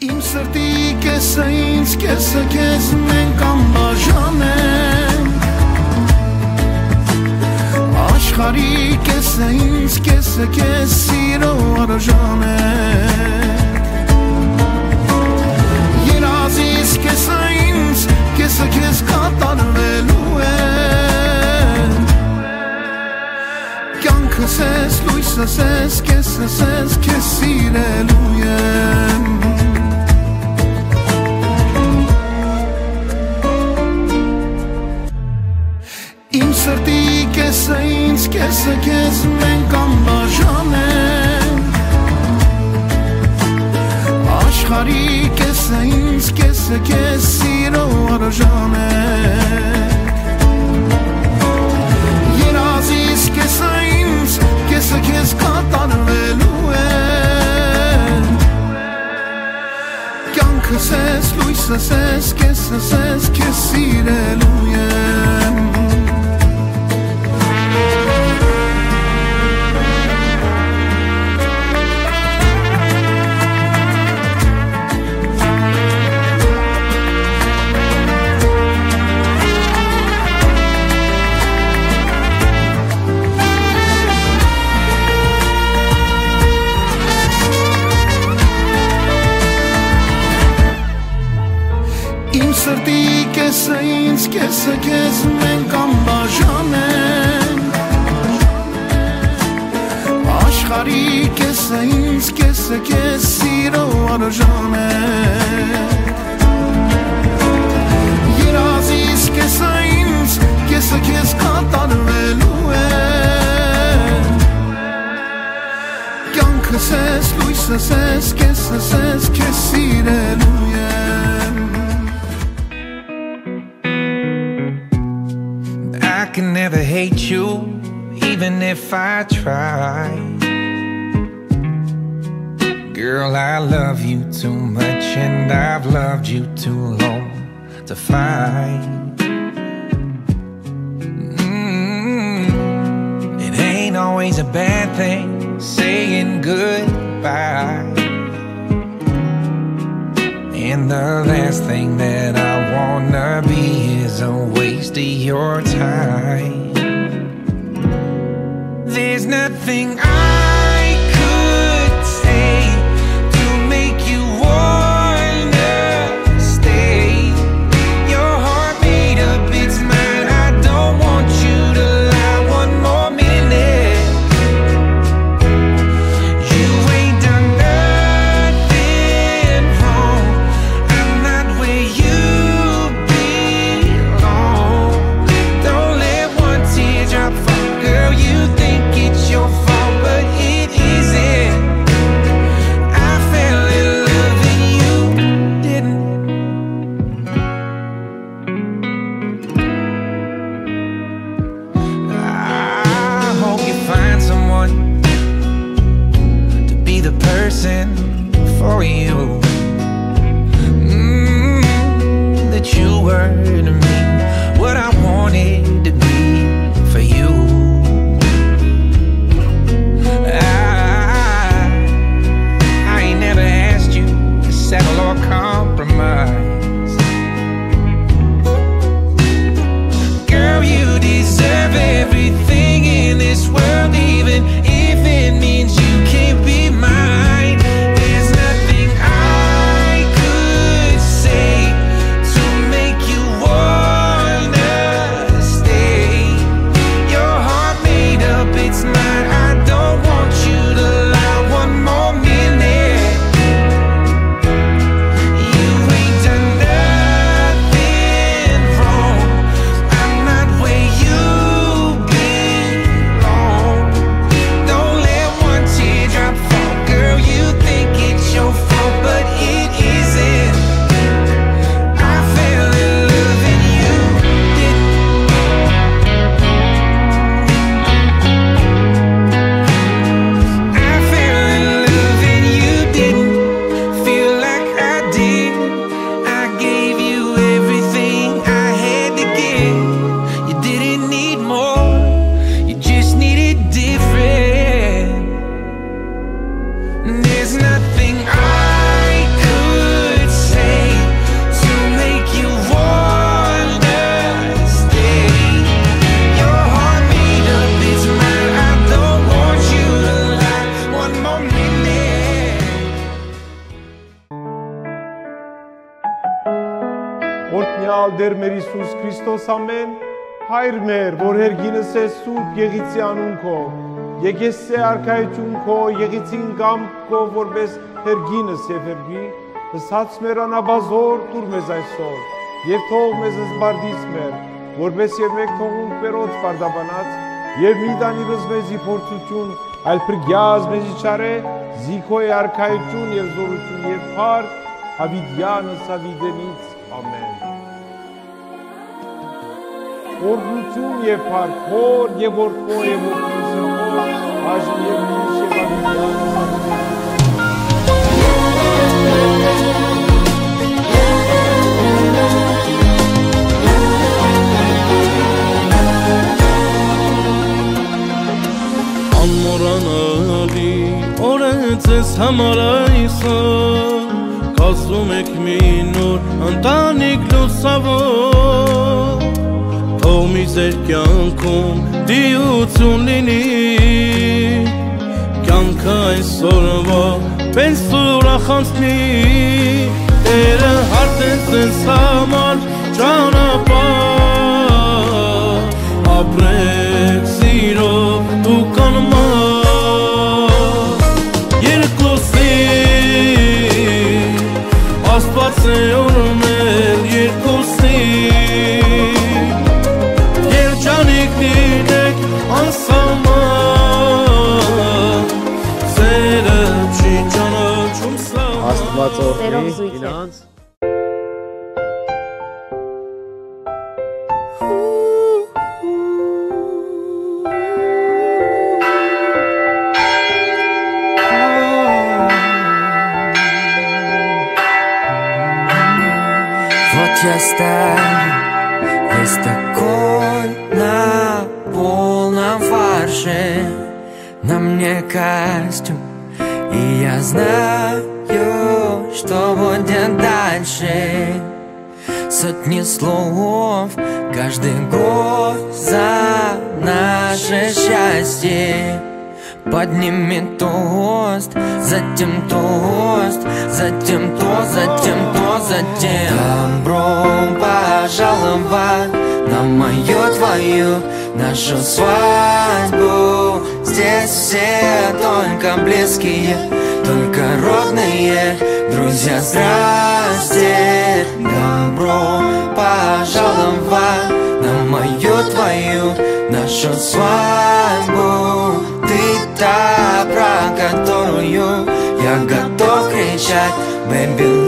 Իմ սրտի կեսը ինձ, կեսը կեզ մենք անբաժան ենք Աշխարի կեսը ինձ, կեսը կեզ սիրո արժան ենք Երազիս կեսը ինձ, կեսը կեզ կատարվելու է Կյանքս ես, լույսս ես, կեսս ես, կեզ սիրելու եմ կեսը կեզ մենք անբաժան ենք Աշխարի կեսը ինձ, կեսը կեզ սիրո արժան ենք Երազիս կեսը ինձ, կեսը կեզ կատարվելու է Կյանքս ես, լույսս ես, կեսս ես, կեզ սիրելու եմ یاری کس نیست کس کسی رو آرو جانه یه رازیست کس نیست کس کس قطار ولوه گان کسس لویس سس کس سس کسی رلویه I can never hate you even if I try Girl, I love you too much, and I've loved you too long to fight. Mm, It ain't always a bad thing saying goodbye. And the last thing that I wanna be is a waste of your time. There's nothing I Տեր մեր Հիսուս Քրիստոս ամեն Հայր մեր, որ հերգինս է սուրբ եղիցի անուն քո, եկես է արքայություն քո, եղիցին գամ քո, որպես հերգինս եւ հերգի, հսած մեր անաբազոր տուր մեզ այսօր, եւ թող մեզ զբարդից մեր, որպես եւ մեկ թողունք մերոց բարդաբանած, եւ մի դանիրս մեզի փորձություն, այլ փրկյազ մեզի չարե, զիքո է արքայություն եւ զորություն եւ փառք, հավիդյանս հավիդենից, ամեն օրգնություն եւ փառքոր եւ որդո եւ որդուսը այժմ եւ միշտ եւ ամեն Անմորանալի օր է ձեզ համար այսօր Կասում եք մի ձեր կյանքում դիություն լինի Կյանքը այսօրվա պես ուրախանցնի Տերը հարթեց ձեզ համար ճանապար Ապրեք սիրով ու կանմար Երկուսի Աստված է օրմել Вот я стою, весь такой на полном фарше. На мне костюм, и я знаю что будет дальше. Сотни слов каждый год за наше счастье. Поднимет тост, затем тост, затем тост, затем тост, затем. Добро пожаловать на мою твою нашу свадьбу Здесь все только близкие, только родные. Друзья, здрасте, добро пожаловать на мою твою нашу свадьбу. Ты та, про которую я готов кричать Baby,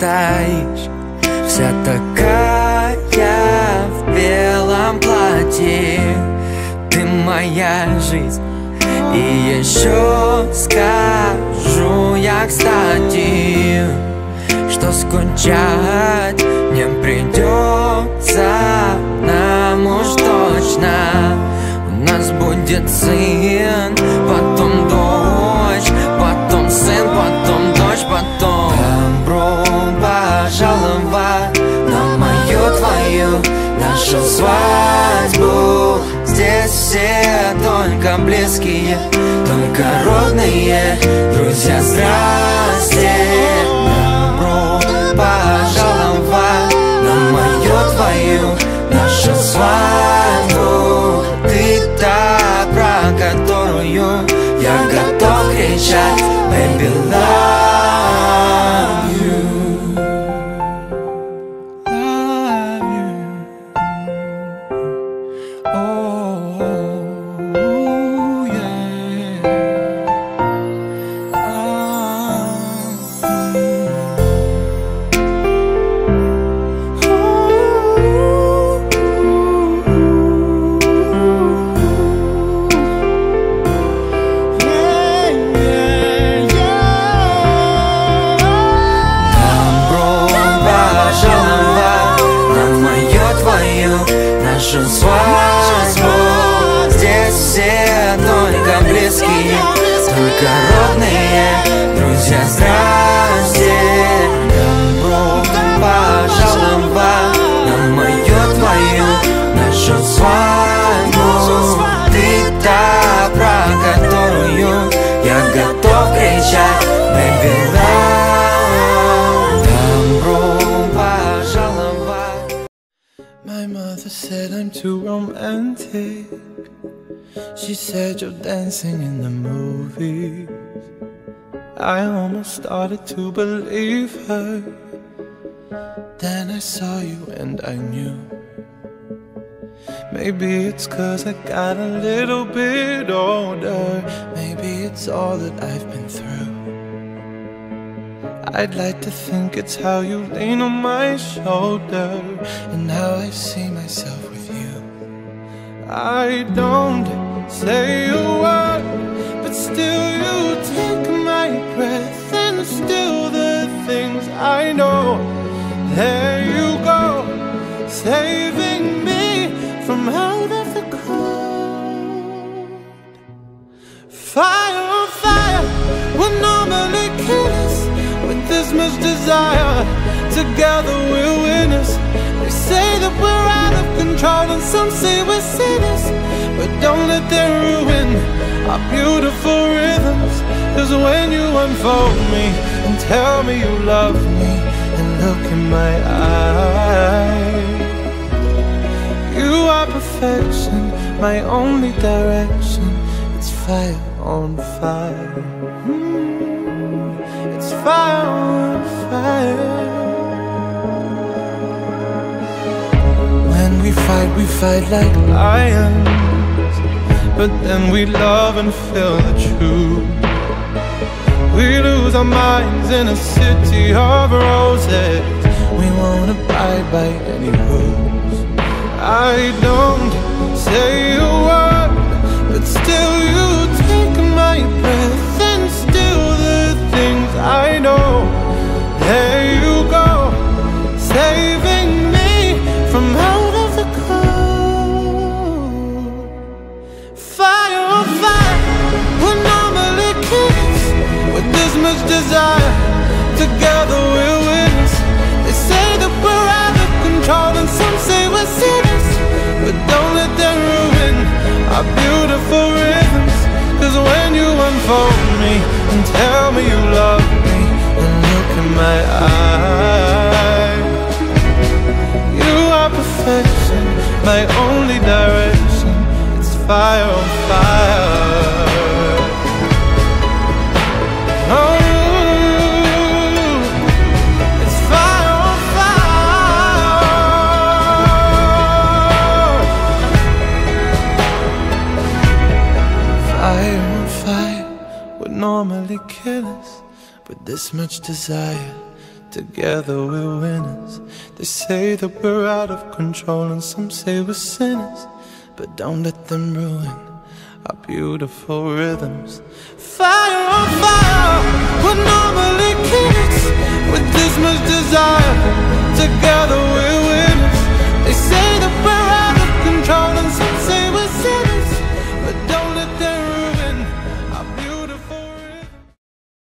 стоишь, вся такая в белом платье. Ты моя жизнь. И еще скажу я, кстати Что скучать не придется нам уж точно. У нас будет сын, потом дочь Потом сын, потом мою нашу свадьбу. Здесь все только близкие, только родные Друзья, здрасте. Добро пожаловать на мою твою нашу свадьбу. Ты та, про которую я готов кричать Baby, love Благородные друзья, здрасте. Добро пожаловать на мою твою нашу свадьбу Ты та, про которую я готов кричать. Выбирай too romantic. She said you're dancing in the movies. I almost started to believe her. Then I saw you and I knew. Maybe it's cause I got a little bit older. Maybe it's all that I've been through. I'd like to think it's how you lean on my shoulder and how I see myself. I don't say a word, but still you take my breath and still the things I know. There you go, saving me from out of the cold. Fire, fire, will normally kill us with this much desire. Together we're. They say that we're out control, and some say we're sinners. But don't let them ruin our beautiful rhythms. Cause when you unfold me and tell me you love me, and look in my eyes. You are perfection, my only direction. It's fire on fire. Mm, It's fire fight, we fight like lions. But then we love and feel the truth. We lose our minds in a city of roses. We won't abide by any rules. I don't say a word, but still you take my breath and still the things I know. We're normally kids with this much desire. Together winners. They say that we're out of control, and some say we're sinners. But don't let them ruin our beautiful rhythms. Cause when you unfold me and tell me you love me, and look in my eyes, you are perfection, my only direction. It's fire on fire. This much desire, together we're winners. They say that we're out of control, and some say we're sinners. But don't let them ruin our beautiful rhythms. Fire on fire, we're normally kids. With this much desire, together we're